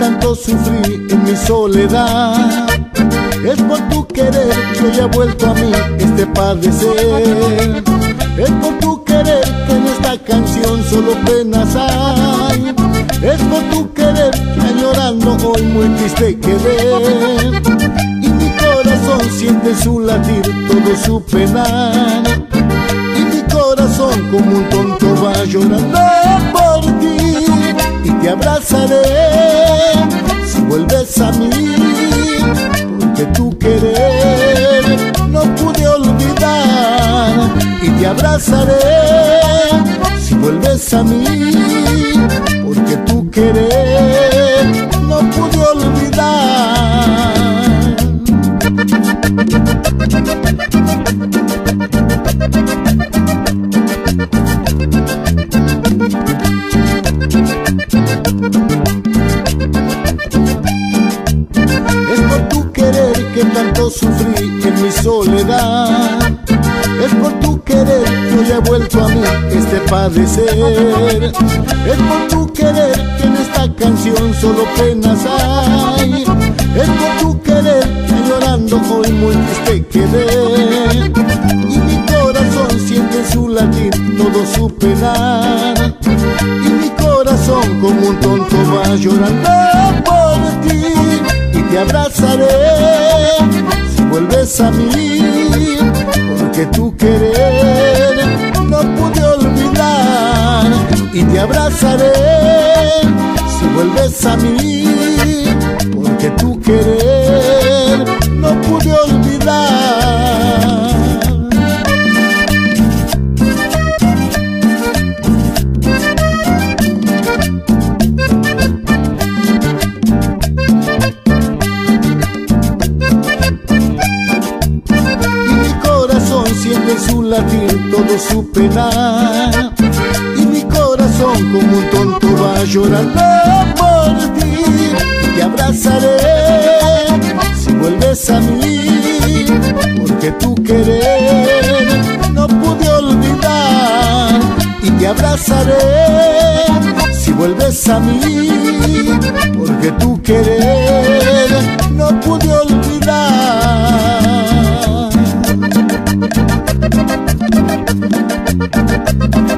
tanto sufrí en mi soledad. Es por tu querer que hoy ha vuelto a mí este padecer. Es por tu querer que en esta canción solo penas hay. Es por tu querer que añorando hoy muy triste quedé. Y mi corazón siente su latir todo su penar. Y mi corazón como un tonto va llorando por ti. Y te abrazaré Porque tu querer no pude olvidar. Y te abrazaré si vuelves a mí. Sufrí en mi soledad. Es por tu querer que hoy ha vuelto a mí este padecer. Es por tu querer que en esta canción solo penas hay. Es por tu querer que llorando hoy muy triste quedé. Y mi corazón siente su latir todo su penar. Y mi corazón como un tonto va llorando por ti y te abrazaré a porque tu querer no pude olvidar y te abrazaré si vuelves a mí, su latir todo su penar y mi corazón como un tonto va llorando por ti. Te abrazaré si vuelves a mí porque tu querer no pude olvidar. Y te abrazaré si vuelves a mí porque tu querer no pude olvidar